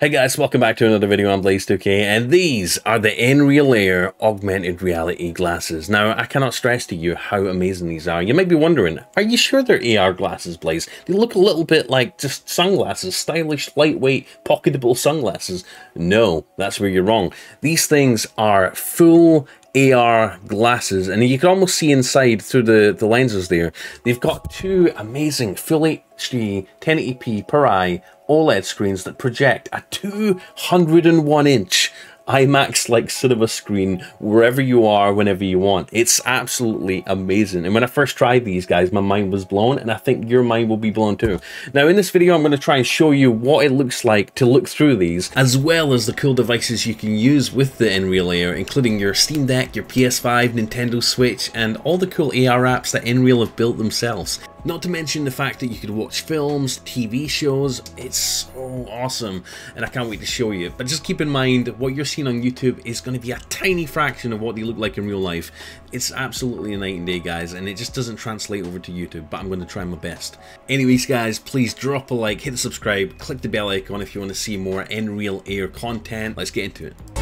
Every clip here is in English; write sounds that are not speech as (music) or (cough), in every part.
Hey guys, welcome back to another video on Blaze2k, and these are the Nreal Air augmented reality glasses. Now, I cannot stress to you how amazing these are. You might be wondering, are you sure they're AR glasses, Blaze? They look a little bit like just sunglasses, stylish, lightweight, pocketable sunglasses. No, that's where you're wrong. These things are full AR glasses and you can almost see inside through the, the lenses there. They've got two amazing full HD 1080p per eye OLED screens that project a 201 inch IMAX like cinema screen wherever you are, whenever you want. It's absolutely amazing. And when I first tried these guys, my mind was blown, and I think your mind will be blown too. Now, in this video, I'm going to try and show you what it looks like to look through these, as well as the cool devices you can use with the Nreal Air, including your Steam Deck, your PS5, Nintendo Switch, and all the cool AR apps that Nreal have built themselves. Not to mention the fact that you could watch films, TV shows, it's so awesome and I can't wait to show you. But just keep in mind what you're seeing on YouTube is going to be a tiny fraction of what they look like in real life. It's absolutely a night and day guys and it just doesn't translate over to YouTube but I'm going to try my best. Anyways guys, please drop a like, hit the subscribe, click the bell icon if you want to see more Nreal Air content. Let's get into it.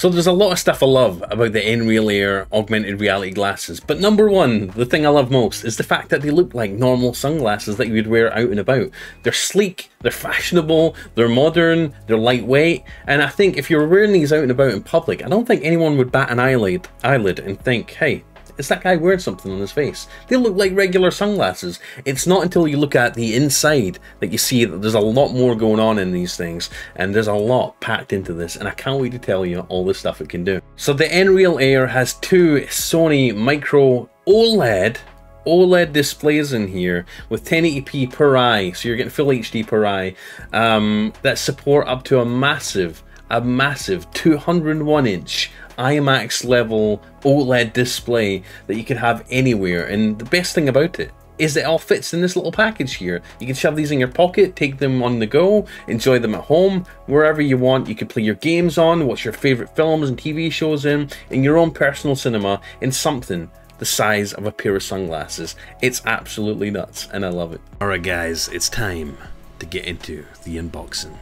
So there's a lot of stuff I love about the Nreal Air augmented reality glasses, but number one, the thing I love most, is the fact that they look like normal sunglasses that you would wear out and about. They're sleek, they're fashionable, they're modern, they're lightweight, and I think if you're wearing these out and about in public, I don't think anyone would bat an eyelid, eyelid and think, hey, is that guy wearing something on his face? They look like regular sunglasses. It's not until you look at the inside that you see that there's a lot more going on in these things, and there's a lot packed into this, and I can't wait to tell you all the stuff it can do. So the Nreal Air has two Sony Micro OLED OLED displays in here with 1080p per eye, so you're getting full HD per eye, um, that support up to a massive, a massive 201 inch IMAX level OLED display that you can have anywhere. And the best thing about it is it all fits in this little package here. You can shove these in your pocket, take them on the go, enjoy them at home, wherever you want. You can play your games on, watch your favorite films and TV shows in, in your own personal cinema, in something the size of a pair of sunglasses. It's absolutely nuts, and I love it. Alright guys, it's time to get into the unboxing.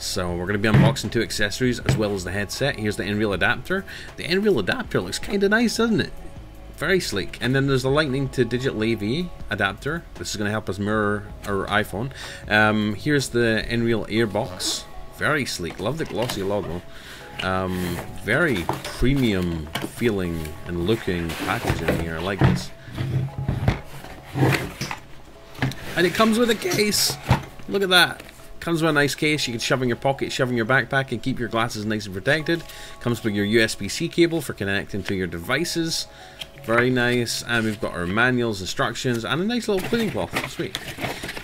So we're going to be unboxing two accessories as well as the headset. Here's the Nreal adapter. The Nreal adapter looks kind of nice, doesn't it? Very sleek. And then there's the lightning to digital AV adapter. This is going to help us mirror our iPhone. Um, here's the Nreal Airbox. Very sleek. Love the glossy logo. Um, very premium feeling and looking package in here. I like this. And it comes with a case. Look at that. Comes with a nice case, you can shove in your pocket, shove in your backpack and keep your glasses nice and protected. Comes with your USB-C cable for connecting to your devices. Very nice. And we've got our manuals, instructions, and a nice little cleaning cloth. Sweet.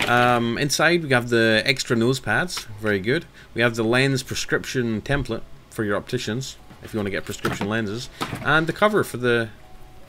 Um, inside we have the extra nose pads. Very good. We have the lens prescription template for your opticians if you want to get prescription lenses. And the cover for the,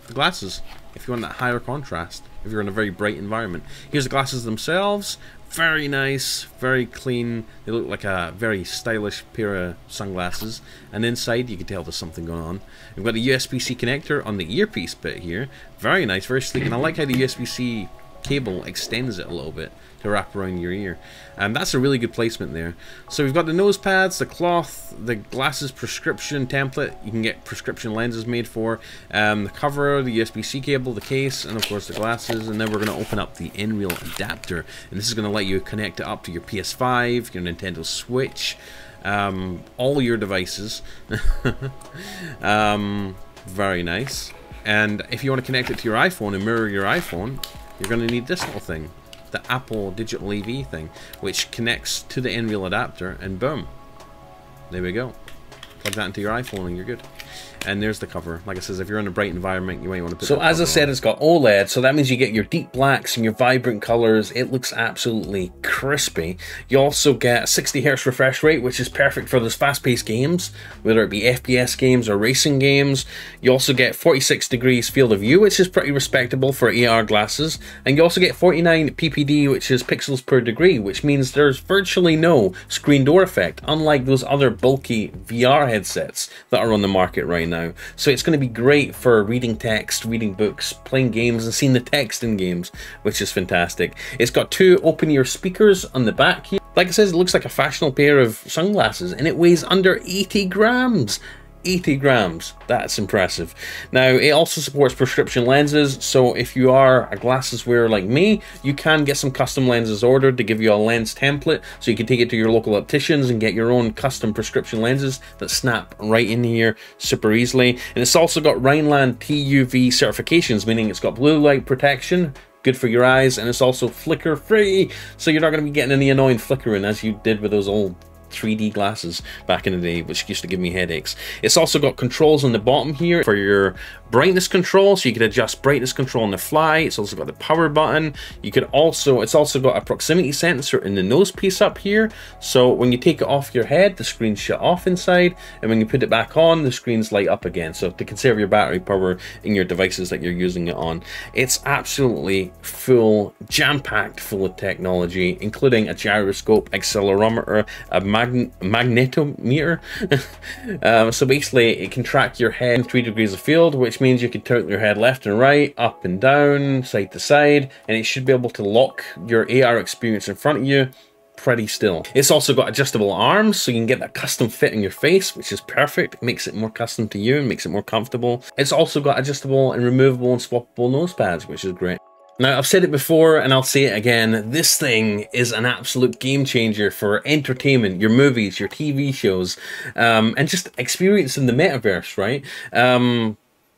the glasses if you want that higher contrast if you're in a very bright environment. Here's the glasses themselves. Very nice, very clean. They look like a very stylish pair of sunglasses. And inside, you can tell there's something going on. We've got a USB-C connector on the earpiece bit here. Very nice, very sleek. And I like how the USB-C cable extends it a little bit to wrap around your ear. And that's a really good placement there. So we've got the nose pads, the cloth, the glasses prescription template. You can get prescription lenses made for. Um, the cover, the USB-C cable, the case, and of course the glasses. And then we're going to open up the Nreal adapter. And this is going to let you connect it up to your PS5, your Nintendo Switch, um, all your devices. (laughs) um, very nice. And if you want to connect it to your iPhone and mirror your iPhone, you're going to need this little thing the Apple Digital AV thing, which connects to the Nreal adapter, and boom, there we go. Plug that into your iPhone and you're good. And there's the cover. Like I says, if you're in a bright environment, you might want to put So as I said, on. it's got OLED, so that means you get your deep blacks and your vibrant colors. It looks absolutely crispy. You also get 60 hertz refresh rate, which is perfect for those fast-paced games, whether it be FPS games or racing games. You also get 46 degrees field of view, which is pretty respectable for AR glasses. And you also get 49 ppd, which is pixels per degree, which means there's virtually no screen door effect, unlike those other bulky VR headsets that are on the market right now. So it's going to be great for reading text, reading books, playing games, and seeing the text in games, which is fantastic. It's got two open ear speakers on the back here. Like I said, it looks like a fashionable pair of sunglasses, and it weighs under 80 grams. 80 grams. That's impressive. Now, it also supports prescription lenses, so if you are a glasses wearer like me, you can get some custom lenses ordered to give you a lens template, so you can take it to your local opticians and get your own custom prescription lenses that snap right in here super easily. And it's also got Rheinland TUV certifications, meaning it's got blue light protection, good for your eyes, and it's also flicker free, so you're not going to be getting any annoying flickering as you did with those old 3D glasses back in the day, which used to give me headaches. It's also got controls on the bottom here for your brightness control, so you can adjust brightness control on the fly. It's also got the power button. You can also, it's also got a proximity sensor in the nose piece up here. So when you take it off your head, the screen's shut off inside, and when you put it back on, the screens light up again. So to conserve your battery power in your devices that you're using it on. It's absolutely full, jam-packed full of technology, including a gyroscope, accelerometer, a mag magnetometer. (laughs) um, so basically, it can track your head in three degrees of field, which means you can tilt your head left and right, up and down, side to side, and it should be able to lock your AR experience in front of you pretty still. It's also got adjustable arms, so you can get that custom fit in your face, which is perfect. It makes it more custom to you and makes it more comfortable. It's also got adjustable and removable and swappable nose pads, which is great. Now, I've said it before and I'll say it again. This thing is an absolute game changer for entertainment, your movies, your TV shows, um, and just experiencing the metaverse, right? Um,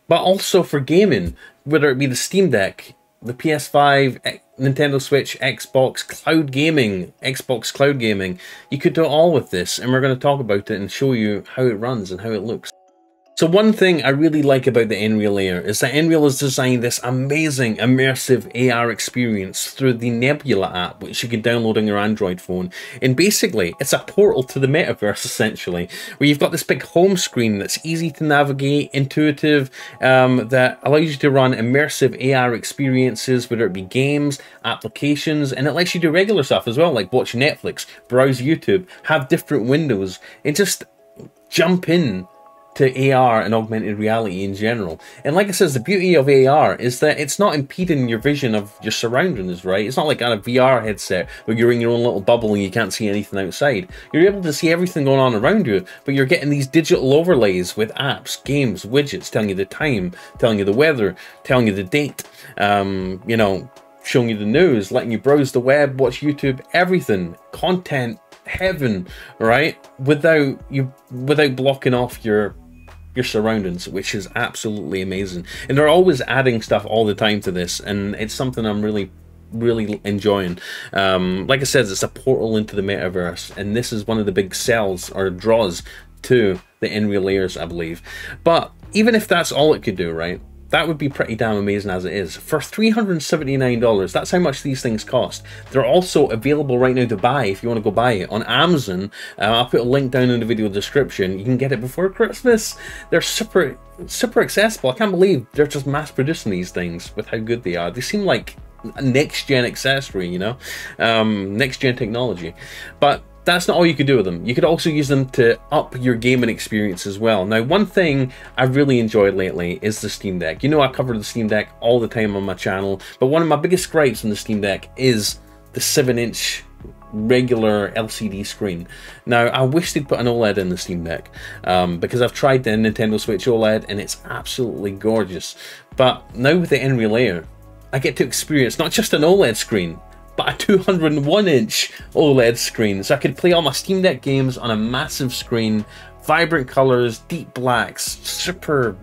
but also for gaming, whether it be the Steam Deck, the PS5, eh, Nintendo Switch, Xbox, cloud gaming, Xbox cloud gaming. You could do it all with this, and we're going to talk about it and show you how it runs and how it looks. So one thing I really like about the Nreal Air is that Nreal has designed this amazing immersive AR experience through the Nebula app, which you can download on your Android phone. And basically, it's a portal to the metaverse, essentially, where you've got this big home screen that's easy to navigate, intuitive, um, that allows you to run immersive AR experiences, whether it be games, applications, and it lets you do regular stuff as well, like watch Netflix, browse YouTube, have different windows, and just jump in to AR and augmented reality in general. And like I says, the beauty of AR is that it's not impeding your vision of your surroundings, right? It's not like on a VR headset where you're in your own little bubble and you can't see anything outside. You're able to see everything going on around you, but you're getting these digital overlays with apps, games, widgets telling you the time, telling you the weather, telling you the date, um, you know, showing you the news, letting you browse the web, watch YouTube, everything, content heaven, right? Without you without blocking off your your surroundings, which is absolutely amazing. And they're always adding stuff all the time to this, and it's something I'm really really enjoying. Um, like I said, it's a portal into the metaverse, and this is one of the big sells or draws to the Nreal Airs, I believe. But even if that's all it could do, right? That would be pretty damn amazing as it is. For $379, that's how much these things cost. They're also available right now to buy if you want to go buy it on Amazon. Uh, I'll put a link down in the video description. You can get it before Christmas. They're super, super accessible. I can't believe they're just mass producing these things with how good they are. They seem like next gen accessory, you know, um, next gen technology. But that's not all you could do with them. You could also use them to up your gaming experience as well. Now, one thing I've really enjoyed lately is the Steam Deck. You know I cover the Steam Deck all the time on my channel, but one of my biggest gripes on the Steam Deck is the 7-inch regular LCD screen. Now, I wish they'd put an OLED in the Steam Deck, um, because I've tried the Nintendo Switch OLED and it's absolutely gorgeous. But now with the Nreal Air, I get to experience not just an OLED screen, but a 201 inch OLED screen. So I could play all my Steam Deck games on a massive screen, vibrant colors, deep blacks, super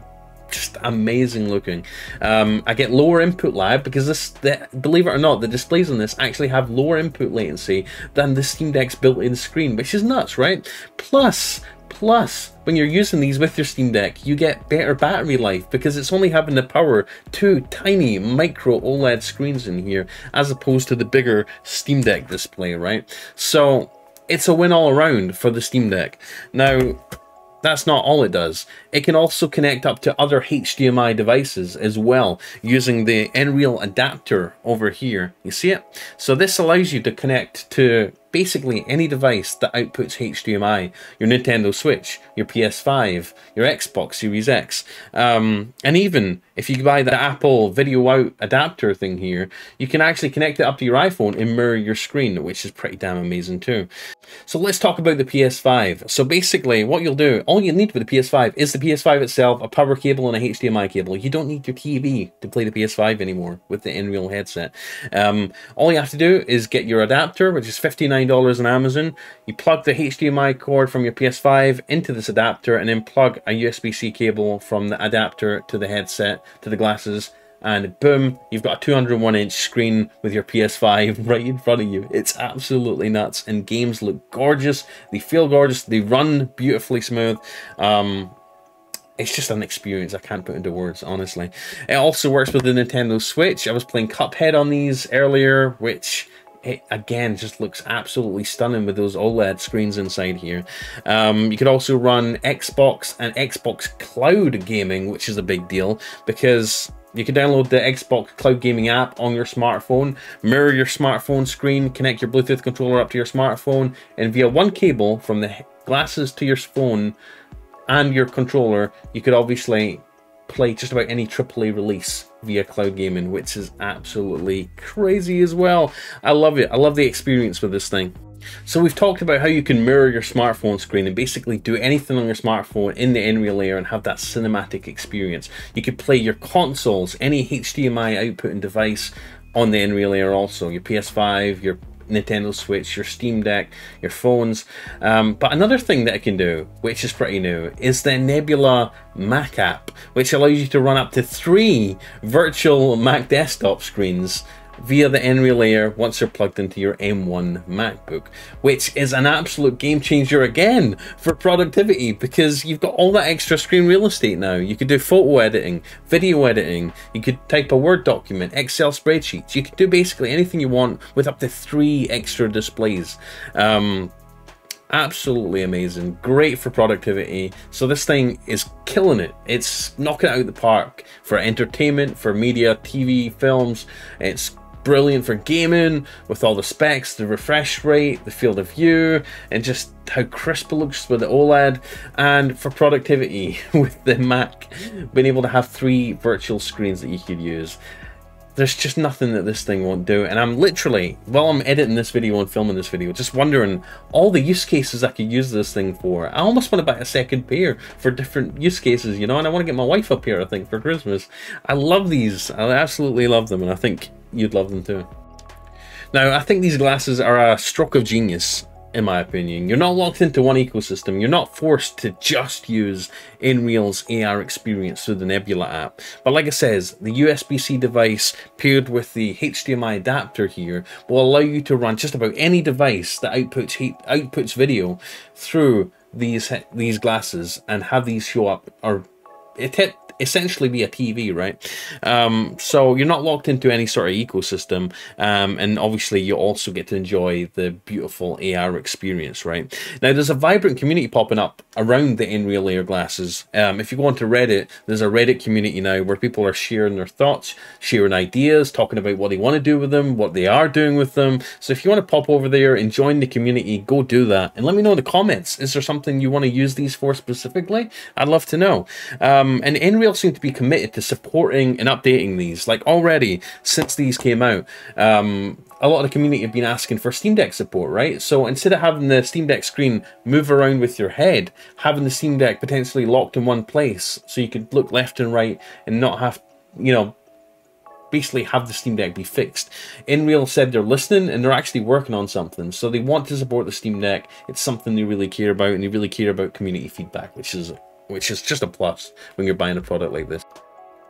just amazing looking. Um, I get lower input lag because this, the, believe it or not, the displays on this actually have lower input latency than the Steam Deck's built-in screen, which is nuts, right? Plus, Plus, when you're using these with your Steam Deck, you get better battery life because it's only having to power two tiny micro OLED screens in here as opposed to the bigger Steam Deck display, right? So it's a win all around for the Steam Deck. Now, that's not all it does. It can also connect up to other HDMI devices as well using the Nreal adapter over here. You see it? So this allows you to connect to basically any device that outputs HDMI, your Nintendo Switch, your PS5, your Xbox Series X, um, and even if you buy the Apple video out adapter thing here, you can actually connect it up to your iPhone and mirror your screen, which is pretty damn amazing too. So let's talk about the PS5. So basically what you'll do, all you need for the PS5 is the PS5 itself, a power cable and a HDMI cable. You don't need your TV to play the PS5 anymore with the Nreal headset. Um, all you have to do is get your adapter, which is $59 on Amazon. You plug the HDMI cord from your PS5 into this adapter and then plug a USB-C cable from the adapter to the headset to the glasses and boom, you've got a 201 inch screen with your PS5 (laughs) right in front of you. It's absolutely nuts, and games look gorgeous. They feel gorgeous. They run beautifully smooth. Um, it's just an experience I can't put into words, honestly. It also works with the Nintendo Switch. I was playing Cuphead on these earlier, which it again just looks absolutely stunning with those OLED screens inside here. Um, you could also run Xbox and Xbox Cloud Gaming, which is a big deal because you can download the Xbox Cloud Gaming app on your smartphone, mirror your smartphone screen, connect your Bluetooth controller up to your smartphone, and via one cable from the glasses to your phone and your controller, you could obviously play just about any AAA release via cloud gaming, which is absolutely crazy as well. I love it. I love the experience with this thing. So we've talked about how you can mirror your smartphone screen and basically do anything on your smartphone in the Nreal Air and have that cinematic experience. You could play your consoles, any HDMI outputting device on the Nreal Air also, your PS5, your Nintendo Switch, your Steam Deck, your phones. Um, but another thing that it can do, which is pretty new, is the Nebula Mac app, which allows you to run up to three virtual Mac desktop screens via the Nreal Air once you're plugged into your M1 MacBook, which is an absolute game changer again for productivity because you've got all that extra screen real estate now. You could do photo editing, video editing, you could type a Word document, Excel spreadsheets, you could do basically anything you want with up to three extra displays. Um, absolutely amazing great for productivity so this thing is killing it it's knocking it out of the park for entertainment for media tv films it's brilliant for gaming with all the specs, the refresh rate, the field of view, and just how crisp it looks with the OLED. And for productivity (laughs) with the Mac, being able to have three virtual screens that you could use. There's just nothing that this thing won't do. And I'm literally, while I'm editing this video and filming this video, just wondering all the use cases I could use this thing for. I almost want to buy a second pair for different use cases, you know, and I want to get my wife a pair, I think, for Christmas. I love these. I absolutely love them. And I think you'd love them too. Now, I think these glasses are a stroke of genius, in my opinion. You're not locked into one ecosystem. You're not forced to just use Nreal's AR experience through the Nebula app. But like I says, the USB-C device paired with the HDMI adapter here will allow you to run just about any device that outputs outputs video through these these glasses and have these show up or it essentially be a TV, right? Um, so you're not locked into any sort of ecosystem, um, and obviously you also get to enjoy the beautiful AR experience, right? Now there's a vibrant community popping up around the Nreal Air glasses. Um, if you go onto Reddit, there's a Reddit community now where people are sharing their thoughts, sharing ideas, talking about what they want to do with them, what they are doing with them. So if you want to pop over there and join the community, go do that, and let me know in the comments. Is there something you want to use these for specifically? I'd love to know. Um, and Nreal seem to be committed to supporting and updating these. Like already, since these came out, um, a lot of the community have been asking for Steam Deck support, right? So instead of having the Steam Deck screen move around with your head, having the Steam Deck potentially locked in one place so you could look left and right and not have, you know, basically have the Steam Deck be fixed. Nreal said they're listening and they're actually working on something. So they want to support the Steam Deck. It's something they really care about and they really care about community feedback, which is which is just a plus when you're buying a product like this.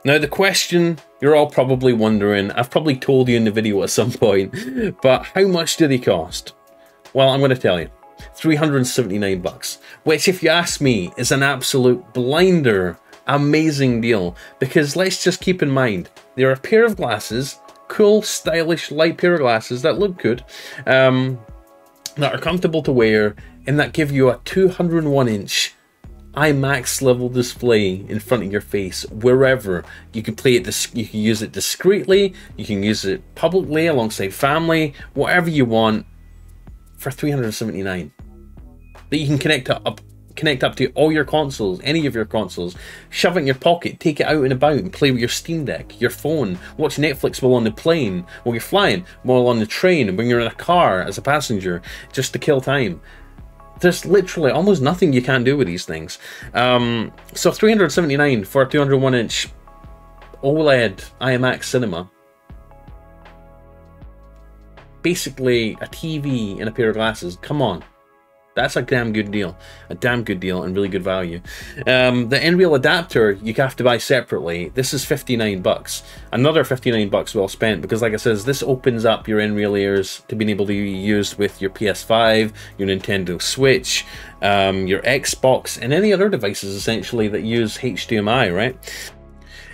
Now the question you're all probably wondering, I've probably told you in the video at some point, (laughs) but how much do they cost? Well, I'm going to tell you. 379 bucks, which if you ask me is an absolute blinder, amazing deal because let's just keep in mind, they're a pair of glasses, cool, stylish, light pair of glasses that look good, um, that are comfortable to wear and that give you a 201 inch IMAX level display in front of your face wherever. You can play it, you can use it discreetly, you can use it publicly alongside family, whatever you want. for 379 that you can connect up connect up to all your consoles, any of your consoles, shove it in your pocket, take it out and about and play with your Steam Deck, your phone, watch Netflix while on the plane, while you're flying, while on the train, when you're in a car as a passenger, just to kill time. There's literally almost nothing you can't do with these things. Um, so 379 for a 201 inch OLED IMAX cinema. Basically a TV and a pair of glasses. Come on. That's a damn good deal. A damn good deal and really good value. Um, the Nreal adapter you have to buy separately. This is 59 bucks. Another 59 bucks well spent because like I says, this opens up your Nreal Airs to being able to be used with your PS5, your Nintendo Switch, um, your Xbox, and any other devices essentially that use HDMI, right?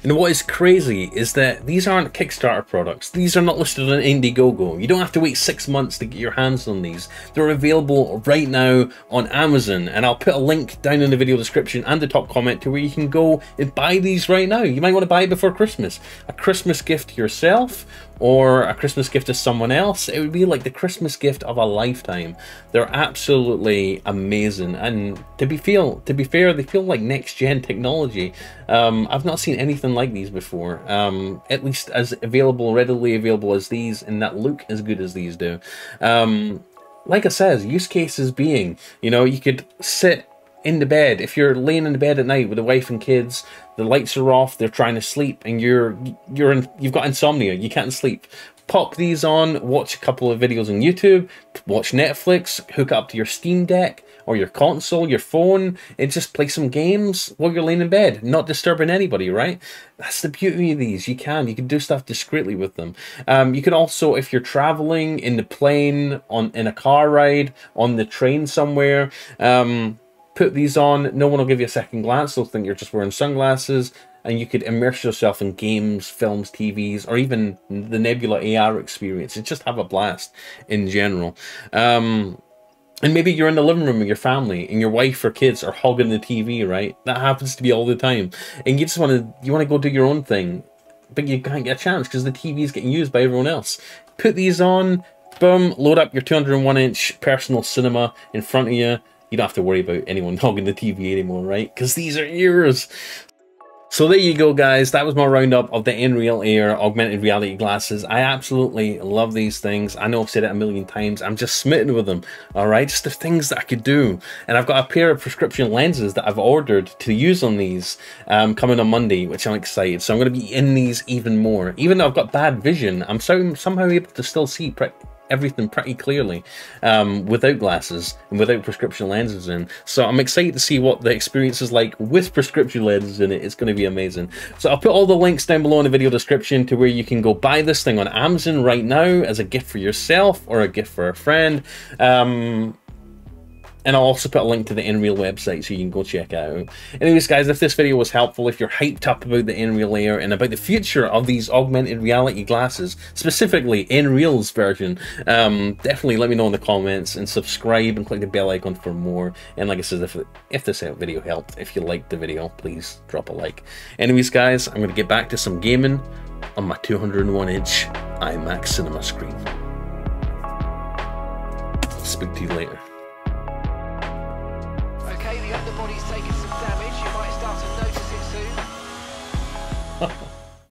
And what is crazy is that these aren't Kickstarter products. These are not listed on Indiegogo. You don't have to wait six months to get your hands on these. They're available right now on Amazon. And I'll put a link down in the video description and the top comment to where you can go and buy these right now. You might want to buy it before Christmas. A Christmas gift yourself or a Christmas gift to someone else. It would be like the Christmas gift of a lifetime. They're absolutely amazing, and to be feel to be fair, they feel like next gen technology. Um, I've not seen anything like these before. Um, at least as available, readily available as these, and that look as good as these do. Um, like I says, use cases being, you know, you could sit in the bed. If you're laying in the bed at night with a wife and kids the lights are off they're trying to sleep and you're you're in, you've got insomnia you can't sleep. Pop these on watch a couple of videos on youtube watch netflix hook up to your steam deck or your console your phone and just play some games while you're laying in bed not disturbing anybody right? That's the beauty of these. You can you can do stuff discreetly with them. Um, you can also if you're traveling in the plane on in a car ride on the train somewhere um, put these on, no one will give you a second glance. They'll think you're just wearing sunglasses, and you could immerse yourself in games, films, TVs, or even the Nebula AR experience and just have a blast in general. Um, and maybe you're in the living room with your family and your wife or kids are hogging the TV, right? That happens to be all the time. And you just want to, you want to go do your own thing, but you can't get a chance because the TV is getting used by everyone else. Put these on, boom, load up your 201 inch personal cinema in front of you you don't have to worry about anyone (laughs) hogging the TV anymore, right? Because these are yours. So there you go, guys. That was my roundup of the Nreal Air augmented reality glasses. I absolutely love these things. I know I've said it a million times. I'm just smitten with them, all right? Just the things that I could do. And I've got a pair of prescription lenses that I've ordered to use on these um, coming on Monday, which I'm excited. So I'm going to be in these even more. Even though I've got bad vision, I'm so, somehow able to still see everything pretty clearly um, without glasses and without prescription lenses in. So I'm excited to see what the experience is like with prescription lenses in it. It's going to be amazing. So I'll put all the links down below in the video description to where you can go buy this thing on Amazon right now as a gift for yourself or a gift for a friend. Um, and I'll also put a link to the Nreal website so you can go check out. Anyways, guys, if this video was helpful, if you're hyped up about the Nreal Air and about the future of these augmented reality glasses, specifically Nreal's version, um, definitely let me know in the comments and subscribe and click the bell icon for more. And like I said, if, if this video helped, if you liked the video, please drop a like. Anyways, guys, I'm going to get back to some gaming on my 201-inch IMAX cinema screen. Speak to you later.